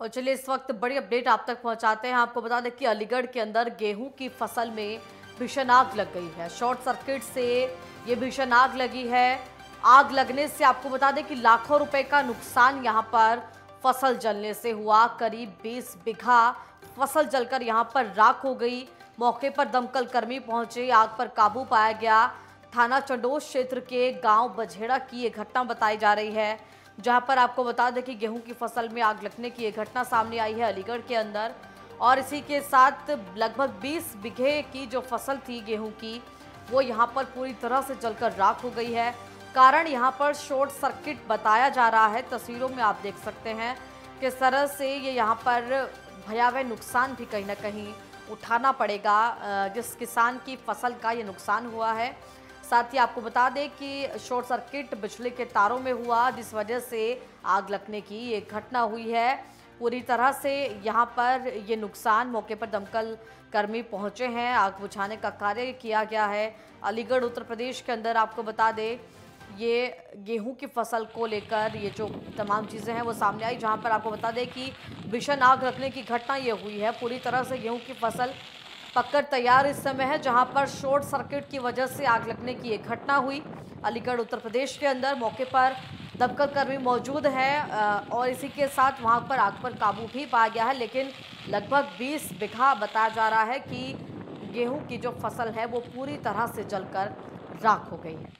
और चलिए इस वक्त बड़ी अपडेट आप तक पहुंचाते हैं। आपको बता दें कि अलीगढ़ के अंदर गेहूँ की फ़सल में भीषण आग लग गई है। शॉर्ट सर्किट से ये भीषण आग लगी है। आग लगने से आपको बता दें कि लाखों रुपए का नुकसान यहाँ पर फ़सल जलने से हुआ। करीब 20 बीघा फ़सल जलकर यहाँ पर राख हो गई। मौके पर दमकल कर्मी पहुँचे, आग पर काबू पाया गया। थाना चंडोस क्षेत्र के गाँव बझेड़ा की ये घटना बताई जा रही है। जहाँ पर आपको बता दें कि गेहूँ की फ़सल में आग लगने की ये घटना सामने आई है अलीगढ़ के अंदर। और इसी के साथ लगभग 20 बीघे की जो फ़सल थी गेहूँ की, वो यहाँ पर पूरी तरह से जलकर राख हो गई है। कारण यहाँ पर शॉर्ट सर्किट बताया जा रहा है, तस्वीरों में आप देख सकते हैं किस तरह से ये यहाँ पर भयावह नुकसान भी कहीं ना कहीं उठाना पड़ेगा जिस किसान की फ़सल का ये नुकसान हुआ है। साथ ही आपको बता दें कि शॉर्ट सर्किट बिजली के तारों में हुआ, जिस वजह से आग लगने की ये घटना हुई है। पूरी तरह से यहाँ पर ये नुकसान मौके पर दमकल कर्मी पहुँचे हैं। आग बुझाने का कार्य किया गया है। अलीगढ़, उत्तर प्रदेश के अंदर आपको बता दें, ये गेहूँ की फ़सल को लेकर ये जो तमाम चीज़ें हैं वो सामने आई, जहाँ पर आपको बता दें कि भीषण आग लगने की घटना ये हुई है। पूरी तरह से गेहूँ की फ़सल पककर तैयार इस समय है, जहाँ पर शॉर्ट सर्किट की वजह से आग लगने की एक घटना हुई। अलीगढ़, उत्तर प्रदेश के अंदर मौके पर दमकल कर्मी मौजूद है और इसी के साथ वहाँ पर आग पर काबू भी पाया गया है, लेकिन लगभग 20 बीघा बताया जा रहा है कि गेहूँ की जो फ़सल है, वो पूरी तरह से जलकर राख हो गई है।